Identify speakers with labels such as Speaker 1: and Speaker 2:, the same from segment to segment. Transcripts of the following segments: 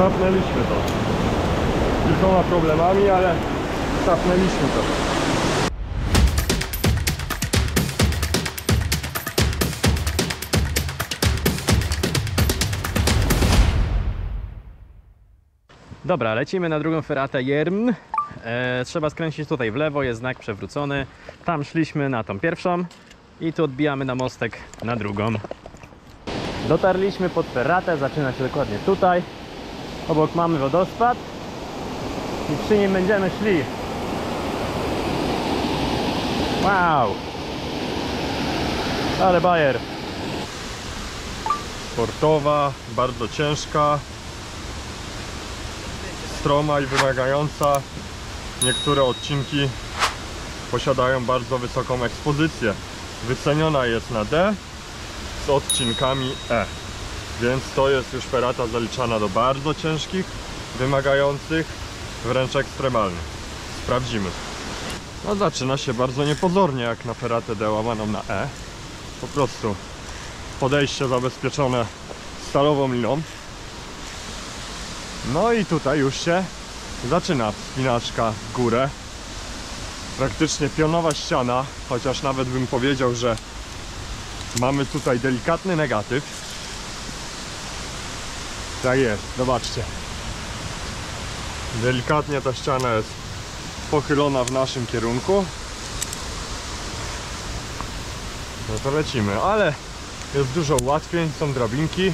Speaker 1: Tapnęliśmy to. Kilkoma problemami, ale tapnęliśmy to.
Speaker 2: Dobra, lecimy na drugą feratę Jerm. E, trzeba skręcić tutaj w lewo, jest znak przewrócony. Tam szliśmy na tą pierwszą i tu odbijamy na mostek na drugą. Dotarliśmy pod feratę, zaczyna się dokładnie tutaj. Obok mamy wodospad i przy nim będziemy szli. Wow! Ale bajer!
Speaker 1: Sportowa, bardzo ciężka, stroma i wymagająca. Niektóre odcinki posiadają bardzo wysoką ekspozycję. Wyceniona jest na D z odcinkami E. Więc to jest już ferata zaliczana do bardzo ciężkich, wymagających, wręcz ekstremalnych. Sprawdzimy. No zaczyna się bardzo niepozornie jak na feratę D łamaną na E. Po prostu podejście zabezpieczone stalową liną. No i tutaj już się zaczyna wspinaczka w górę. Praktycznie pionowa ściana, chociaż nawet bym powiedział, że mamy tutaj delikatny negatyw. Tak jest, zobaczcie. Delikatnie ta ściana jest pochylona w naszym kierunku. No to lecimy, ale jest dużo ułatwień, są drabinki.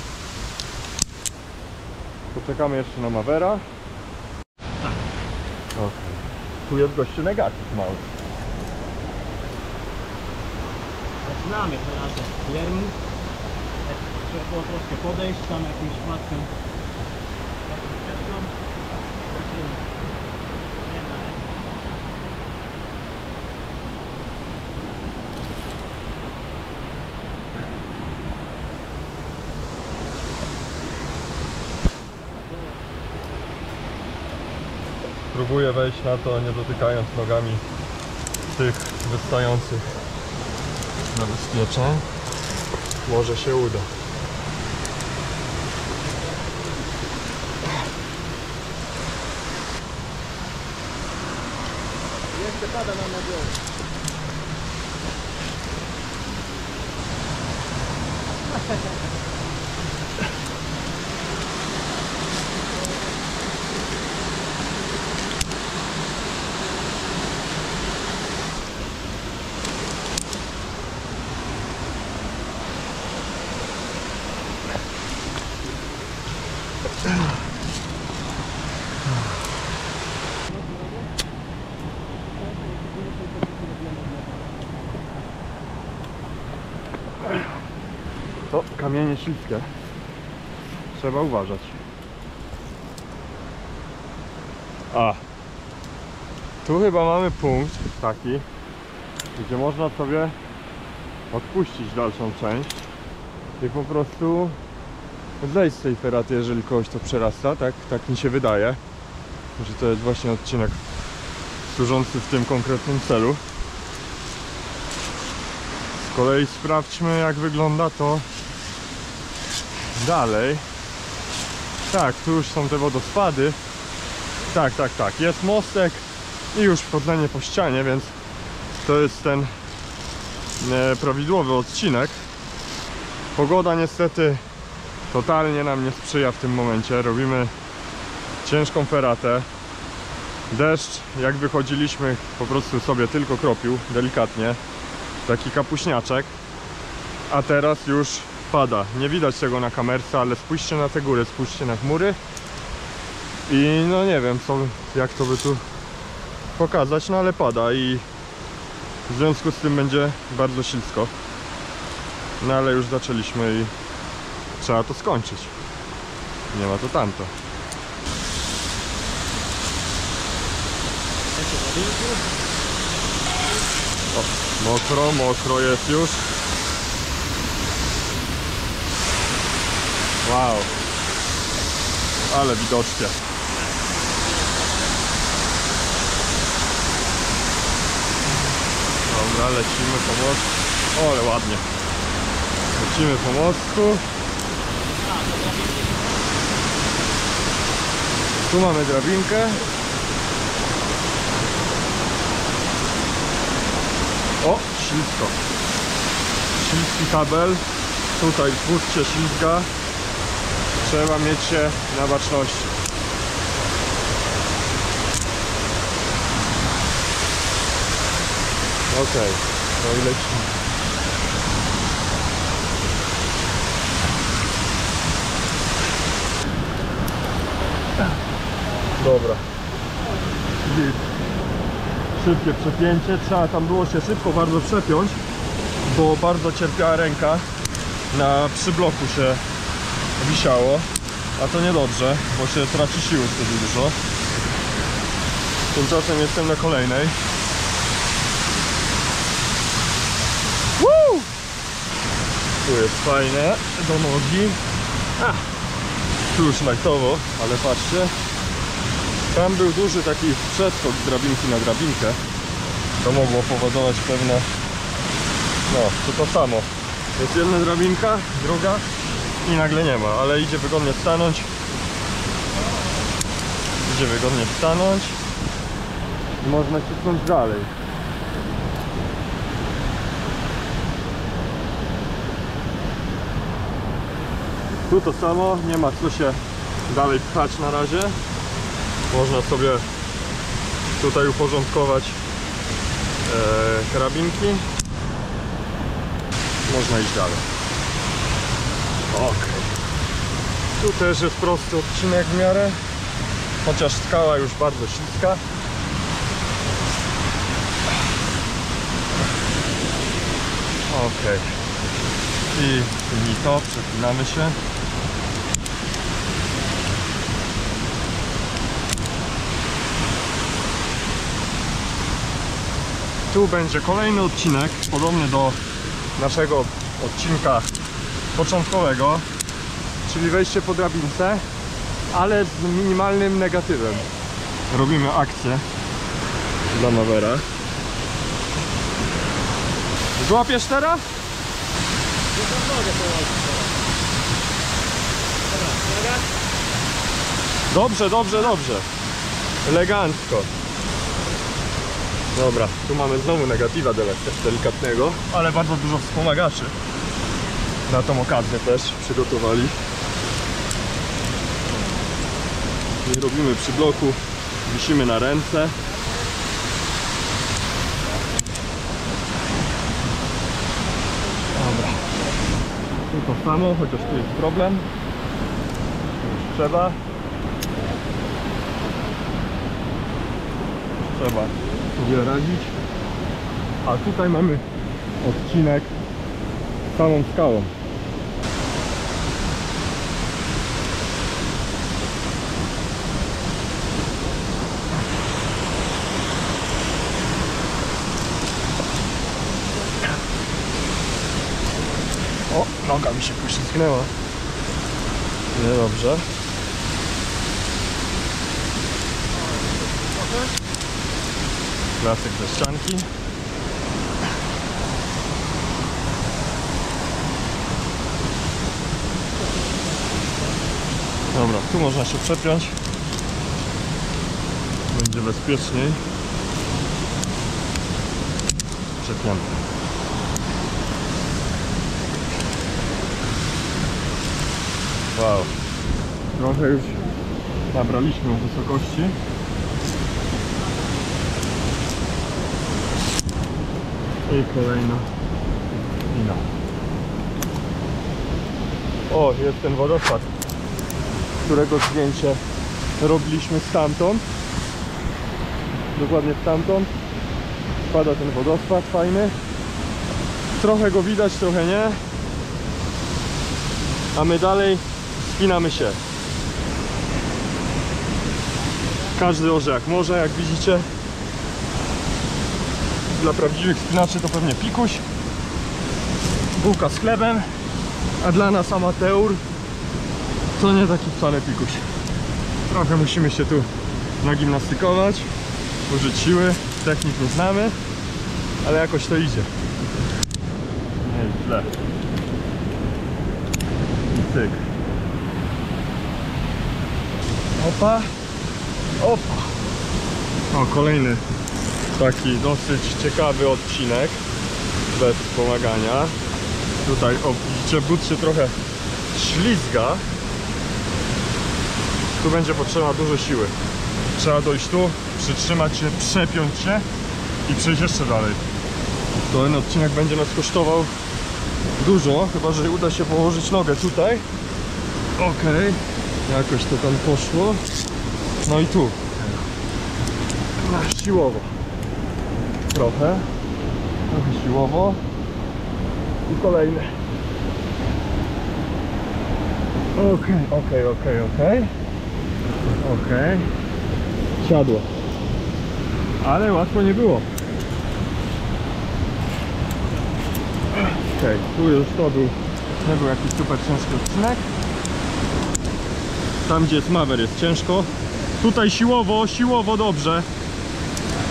Speaker 1: Poczekamy jeszcze na Mavera. Okej. Tu jest gościu negatyw mały.
Speaker 2: Zaczynamy feratę Jerm. Trzeba było troszkę podejść, tam jakimś matką.
Speaker 1: Próbuję wejść na to, nie dotykając nogami tych wystających na bezpiecze. Może się uda.
Speaker 2: Jeszcze pada nam na głowę.
Speaker 1: To kamienie śliskie. Trzeba uważać. A. Tu chyba mamy punkt taki, gdzie można sobie odpuścić dalszą część i po prostu zejść z tej feraty, jeżeli kogoś to przerasta, tak, tak mi się wydaje, że to jest właśnie odcinek służący w tym konkretnym celu. Z kolei sprawdźmy jak wygląda to dalej. Tak, tu już są te wodospady. Tak, tak, tak. Jest mostek i już wchodzenie po ścianie, więc to jest ten e, prawidłowy odcinek. Pogoda niestety totalnie nam nie sprzyja w tym momencie. Robimy ciężką feratę. Deszcz, jak wychodziliśmy, po prostu sobie tylko kropił delikatnie. Taki kapuśniaczek. A teraz już pada. Nie widać tego na kamerce, ale spójrzcie na te góry, spójrzcie na chmury. I no nie wiem, co, jak to by tu pokazać, no ale pada i w związku z tym będzie bardzo ślisko. No ale już zaczęliśmy i trzeba to skończyć. Nie ma to tamto. O, mokro, mokro jest już. Wow. Ale widocznie. Dobra, lecimy po mostku. O, ale ładnie. Lecimy po mostku. Tu mamy drabinkę. O, ślisko. Śliski kabel. Tutaj twórz się ślizga. Trzeba mieć się na baczności. Okej, no i lecimy. Dobra. Szybkie przepięcie. Trzeba tam było się szybko bardzo przepiąć, bo bardzo cierpiała ręka. Na przybloku się wisiało. A to niedobrze, bo się traci siły wtedy dużo. Tymczasem jestem na kolejnej. Woo! Tu jest fajne do nogi. A, tu już lightowo, ale patrzcie. Tam był duży taki przeskok z drabinki na drabinkę. To mogło powodować pewne... No, to to samo. Jest jedna drabinka, druga i nagle nie ma, ale idzie wygodnie stanąć. Idzie wygodnie stanąć. I można cisnąć dalej. Tu to samo, nie ma co się dalej pchać na razie. Można sobie tutaj uporządkować e, karabinki. Można iść dalej. Ok. Tu też jest prosty odcinek w miarę. Chociaż skała już bardzo śliska. Ok. I finito, przepinamy się. Tu będzie kolejny odcinek, podobny do naszego odcinka początkowego, czyli wejście po drabince, ale z minimalnym negatywem. Robimy akcję dla Mavera. Złapiesz teraz? Dobrze, dobrze, dobrze. Elegancko. Dobra, tu mamy znowu negatywa delikatnego, ale bardzo dużo wspomagaczy. Na tą okazję też przygotowali. I robimy przy bloku, wisimy na ręce. Dobra. Tu to samo, chociaż tu jest problem. Już trzeba. Trzeba sobie radzić. A tutaj mamy odcinek samą skałą. Noga mi się poślizgnęła. Niedobrze. Klasyk ze ścianki. Dobra, tu można się przepiąć. Będzie bezpieczniej. Przepięty. Wow. Trochę już nabraliśmy wysokości. I kolejna lina. O, jest ten wodospad, którego zdjęcie robiliśmy stamtąd. Dokładnie stamtąd. Spada ten wodospad fajny. Trochę go widać, trochę nie. A my dalej spinamy się. Każdy orze jak może, jak widzicie. Dla prawdziwych spinaczy to pewnie pikuś. Bułka z chlebem. A dla nas amateur to nie taki wcale pikuś. Trochę musimy się tu nagimnastykować użyć siły, technik nie znamy ale jakoś to idzie. Nie źle i cyk opa Opa! O, kolejny taki dosyć ciekawy odcinek bez wspomagania. Tutaj, o, widzicie, but się trochę ślizga. Tu będzie potrzeba dużo siły. Trzeba dojść tu, przytrzymać się, przepiąć się i przejść jeszcze dalej. Ten odcinek będzie nas kosztował dużo, chyba że uda się położyć nogę tutaj. Okej, jakoś to tam poszło. No i tu. Siłowo. Trochę. Trochę siłowo. I kolejny. Okej, okej, okej, okej. Okej. Siadło. Ale łatwo nie było. Okej, tu już to był, nie był jakiś super ciężki odcinek. Tam gdzie jest Maver jest ciężko. Tutaj siłowo, siłowo dobrze.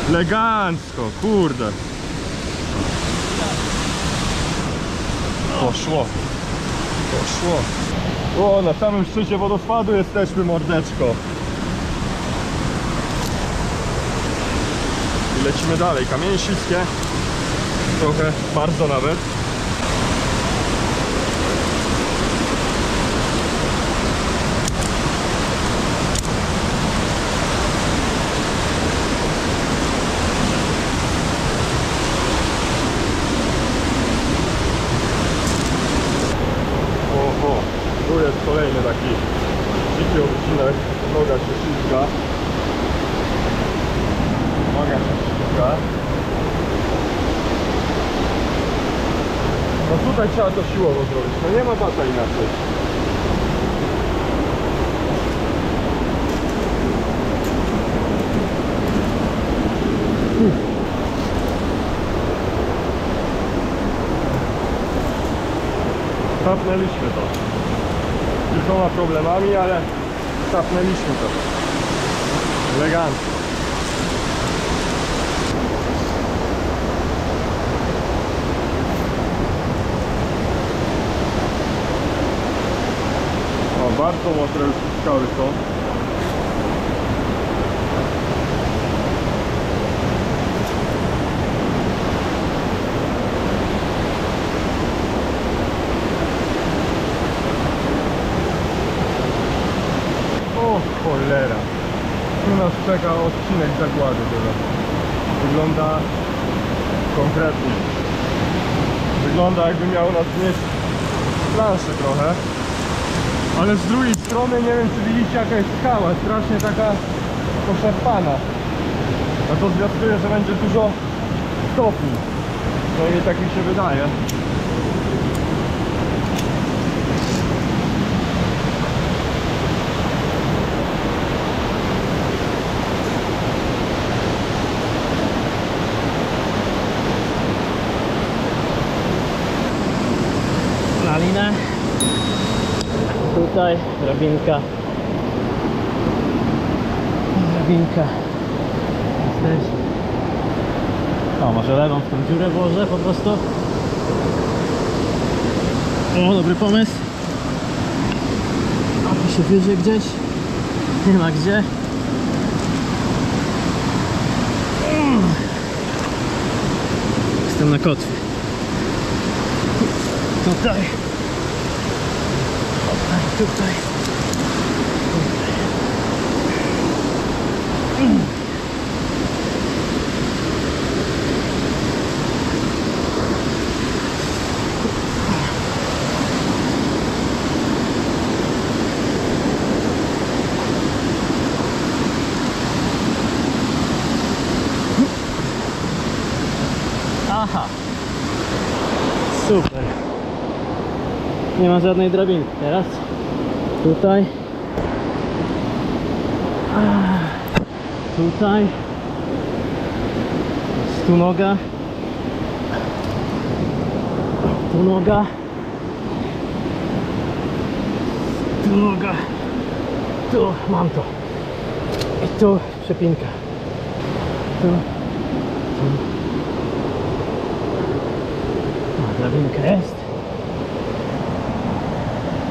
Speaker 1: Elegancko, kurde. Poszło. Poszło. O, na samym szczycie wodospadu jesteśmy, mordeczko. I lecimy dalej. Kamienie śliskie. Trochę, bardzo nawet. Oho, tu jest kolejny taki dziki odcinek, noga się ślizga. Noga się ślizga. No tutaj trzeba to siłowo zrobić, no nie ma bata inaczej. Tapnęliśmy to. Kilkoma problemami, ale tapnęliśmy to. Elegancko. O, bardzo mokre już skały są. O cholera. Tu nas czeka odcinek zakładu tyle. Wygląda konkretnie. Wygląda jakby miał nas znieść z planszy trochę. Ale z drugiej strony nie wiem czy widzicie jaka jest skała. Strasznie taka poszarpana. A to zwiastuje, że będzie dużo stopni. I tak mi się wydaje.
Speaker 2: Na linę. Tutaj drabinka. Drabinka. Jesteś. O, może lewą w tą dziurę włożę po prostu. O, dobry pomysł. A się wyżej gdzieś. Nie ma gdzie. Jestem na kotwie. Tutaj. Tutaj. Aha. Super. Nie ma żadnej drabinki. Teraz tutaj. Tutaj. Tu noga. Tu noga. Tu noga. Tu mam to. I tu przepinka. Tu. Tu. Drabinka jest.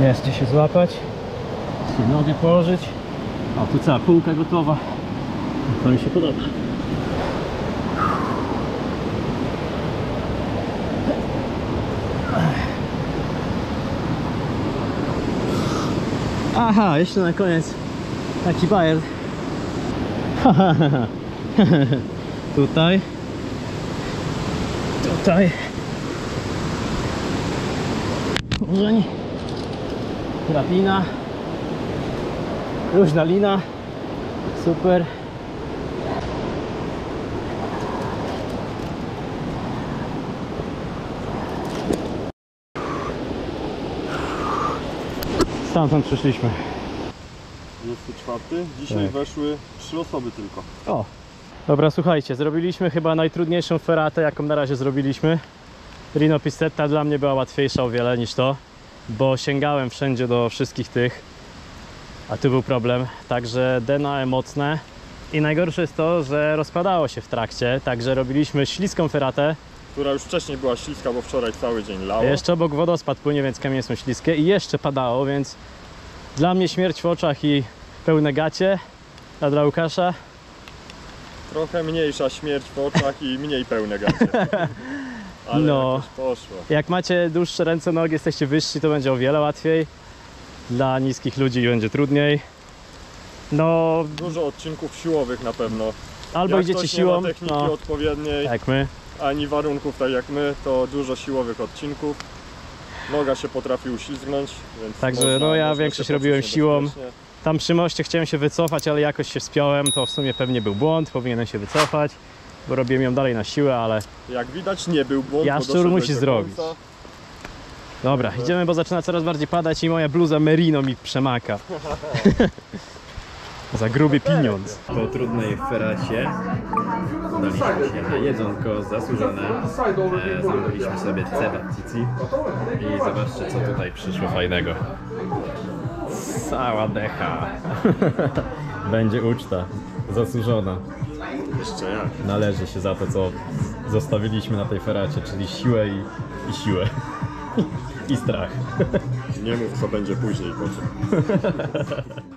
Speaker 2: Jest gdzie się złapać. Sobie nogę położyć. O, tu cała półka gotowa. To mi się podoba. Aha, jeszcze na koniec taki bajer. Tutaj. Tutaj. Ułożenie. Drabina. Luźna lina. Super. Stamtąd przyszliśmy.
Speaker 1: 24. Dzisiaj
Speaker 2: Tak.
Speaker 1: weszły 3 osoby tylko.
Speaker 2: O! Dobra, słuchajcie, zrobiliśmy chyba najtrudniejszą feratę, jaką na razie zrobiliśmy. Rino Pistetta dla mnie była łatwiejsza o wiele niż to, bo sięgałem wszędzie do wszystkich tych, a tu był problem. Także DNA mocne. I najgorsze jest to, że rozpadało się w trakcie, także robiliśmy śliską feratę.
Speaker 1: Która już wcześniej była śliska, bo wczoraj cały dzień lało.
Speaker 2: Jeszcze obok wodospad płynie, więc kamienie są śliskie i jeszcze padało, więc dla mnie śmierć w oczach i pełne gacie, a dla Łukasza
Speaker 1: Trochę mniejsza śmierć w oczach i mniej pełne gacie. Ale
Speaker 2: No.
Speaker 1: poszło.
Speaker 2: Jak macie dłuższe ręce, nogi, jesteście wyżsi, to będzie o wiele łatwiej. Dla niskich ludzi będzie trudniej. No,
Speaker 1: Dużo odcinków siłowych na pewno.
Speaker 2: albo
Speaker 1: jak
Speaker 2: idziecie siłą,
Speaker 1: nie ma techniki
Speaker 2: no,
Speaker 1: odpowiedniej,
Speaker 2: jak my.
Speaker 1: ani warunków tak jak my, to dużo siłowych odcinków. Noga się potrafi uślizgnąć, więc
Speaker 2: Także,
Speaker 1: można,
Speaker 2: no, ja większość robiłem siłą. Tam przy moście chciałem się wycofać, ale jakoś się wspiąłem, to w sumie pewnie był błąd, powinienem się wycofać, bo robiłem ją dalej na siłę, ale
Speaker 1: Jak widać nie był błąd,
Speaker 2: Jaszczur musi zrobić. Dobra, idziemy, bo zaczyna coraz bardziej padać i moja bluza merino mi przemaka. Za gruby pieniądz. Po trudnej feracie udaliśmy się na jedzonko zasłużone. E, zamówiliśmy sobie ceba cici i zobaczcie co tutaj przyszło fajnego. Cała decha. Będzie uczta. Zasłużona.
Speaker 1: Jeszcze jak.
Speaker 2: Należy się za to, co zostawiliśmy na tej feracie, czyli siłę i, i siłę. I strach.
Speaker 1: Nie mów co będzie później, czym.